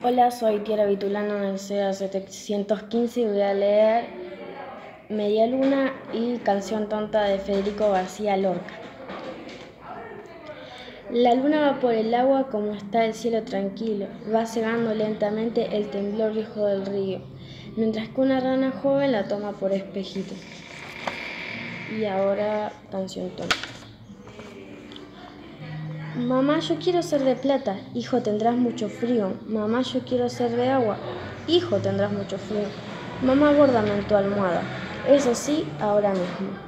Hola, soy Tiara Vitulano del CEA 715 y voy a leer Media Luna y Canción Tonta de Federico García Lorca. La luna va por el agua como está el cielo tranquilo, va cegando lentamente el temblor viejo del río, mientras que una rana joven la toma por espejito. Y ahora canción tonta. Mamá, yo quiero ser de plata. Hijo, tendrás mucho frío. Mamá, yo quiero ser de agua. Hijo, tendrás mucho frío. Mamá, bórdame en tu almohada. Eso sí, ahora mismo.